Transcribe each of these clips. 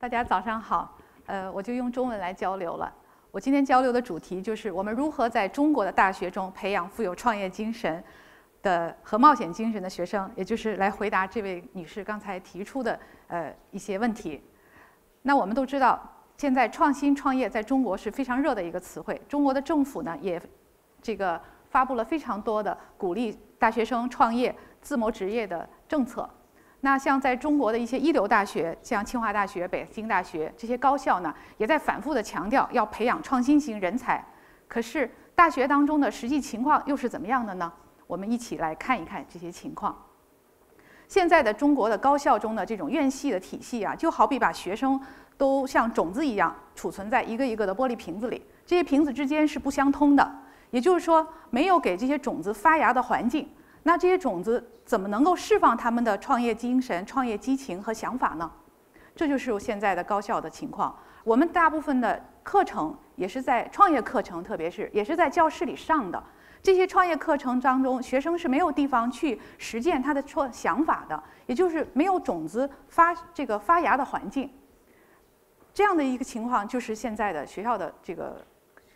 大家早上好，呃，我就用中文来交流了。我今天交流的主题就是我们如何在中国的大学中培养富有创业精神的和冒险精神的学生，也就是来回答这位女士刚才提出的呃一些问题。那我们都知道，现在创新创业在中国是非常热的一个词汇。中国的政府呢，也这个发布了非常多的鼓励大学生创业、自谋职业的政策。那像在中国的一些一流大学，像清华大学、北京大学这些高校呢，也在反复的强调要培养创新型人才。可是大学当中的实际情况又是怎么样的呢？我们一起来看一看这些情况。现在的中国的高校中的这种院系的体系啊，就好比把学生都像种子一样储存在一个一个的玻璃瓶子里，这些瓶子之间是不相通的，也就是说，没有给这些种子发芽的环境。那这些种子怎么能够释放他们的创业精神、创业激情和想法呢？这就是现在的高校的情况。我们大部分的课程也是在创业课程，特别是也是在教室里上的。这些创业课程当中，学生是没有地方去实践他的创想法的，也就是没有种子发这个发芽的环境。这样的一个情况就是现在的学校的这个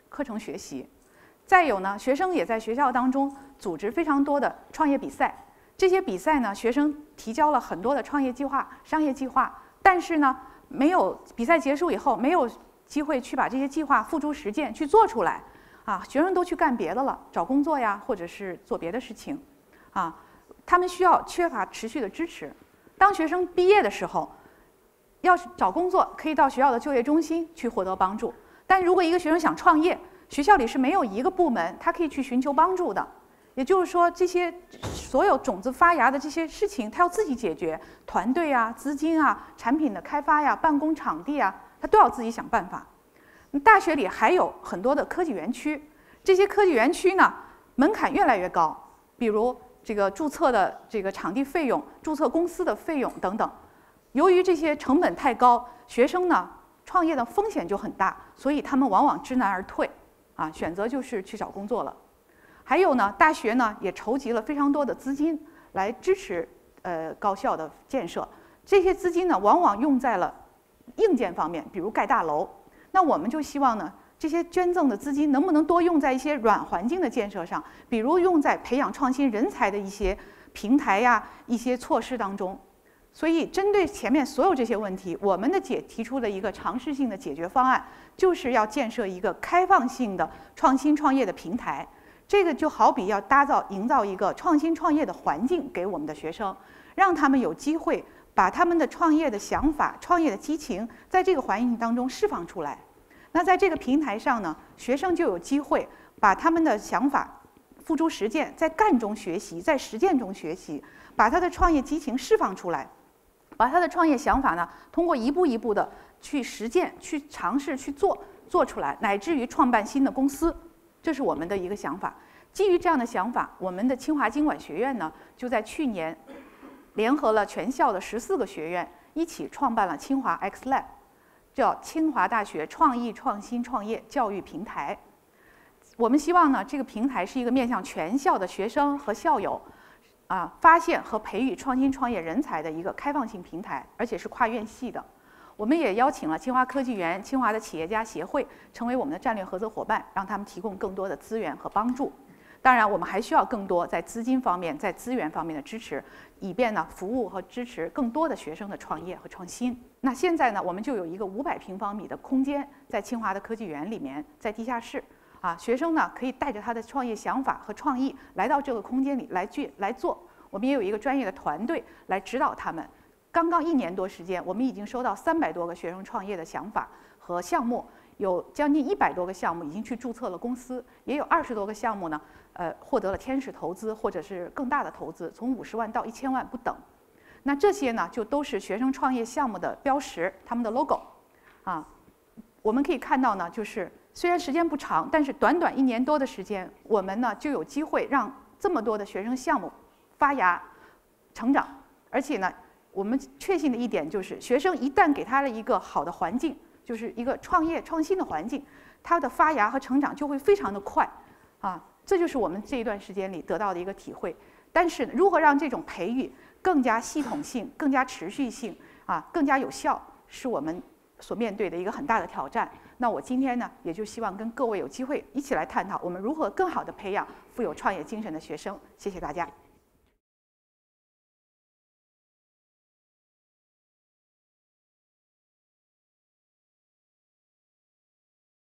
课程学习。再有呢，学生也在学校当中组织非常多的创业比赛。这些比赛呢，学生提交了很多的创业计划、商业计划，但是呢，没有比赛结束以后，没有机会去把这些计划付诸实践去做出来。啊，学生都去干别的了，找工作呀，或者是做别的事情。啊，他们需要缺乏持续的支持。当学生毕业的时候，要是找工作，可以到学校的就业中心去获得帮助。但如果一个学生想创业，学校里是没有一个部门他可以去寻求帮助的，也就是说，这些所有种子发芽的这些事情，他要自己解决，团队啊、资金啊、产品的开发呀、办公场地啊，他都要自己想办法。大学里还有很多的科技园区，这些科技园区呢，门槛越来越高，比如这个注册的这个场地费用、注册公司的费用等等。由于这些成本太高，学生呢创业的风险就很大，所以他们往往知难而退。啊，选择就是去找工作了。还有呢，大学呢也筹集了非常多的资金来支持呃高校的建设。这些资金呢，往往用在了硬件方面，比如盖大楼。那我们就希望呢，这些捐赠的资金能不能多用在一些软环境的建设上，比如用在培养创新人才的一些平台呀、一些措施当中。所以，针对前面所有这些问题，我们的解提出的一个尝试性的解决方案，就是要建设一个开放性的创新创业的平台。这个就好比要打造、营造一个创新创业的环境给我们的学生，让他们有机会把他们的创业的想法、创业的激情在这个环境当中释放出来。那在这个平台上呢，学生就有机会把他们的想法付诸实践，在干中学习，在实践中学习，把他的创业激情释放出来。把他的创业想法呢，通过一步一步的去实践、去尝试、去做做出来，乃至于创办新的公司，这是我们的一个想法。基于这样的想法，我们的清华经管学院呢，就在去年联合了全校的十四个学院，一起创办了清华 X Lab，叫清华大学创意创新创业教育平台。我们希望呢，这个平台是一个面向全校的学生和校友。啊，发现和培育创新创业人才的一个开放性平台，而且是跨院系的。我们也邀请了清华科技园、清华的企业家协会成为我们的战略合作伙伴，让他们提供更多的资源和帮助。当然，我们还需要更多在资金方面、在资源方面的支持，以便呢服务和支持更多的学生的创业和创新。那现在呢，我们就有一个五百平方米的空间在清华的科技园里面，在地下室。啊，学生呢可以带着他的创业想法和创意来到这个空间里来去来做。我们也有一个专业的团队来指导他们。刚刚一年多时间，我们已经收到三百多个学生创业的想法和项目，有将近一百多个项目已经去注册了公司，也有二十多个项目呢，呃，获得了天使投资或者是更大的投资，从五十万到一千万不等。那这些呢，就都是学生创业项目的标识，他们的 logo。啊，我们可以看到呢，就是。虽然时间不长，但是短短一年多的时间，我们呢就有机会让这么多的学生项目发芽、成长。而且呢，我们确信的一点就是，学生一旦给他了一个好的环境，就是一个创业创新的环境，他的发芽和成长就会非常的快。啊，这就是我们这一段时间里得到的一个体会。但是，如何让这种培育更加系统性、更加持续性啊、更加有效，是我们所面对的一个很大的挑战。那我今天呢，也就希望跟各位有机会一起来探讨，我们如何更好的培养富有创业精神的学生。谢谢大家。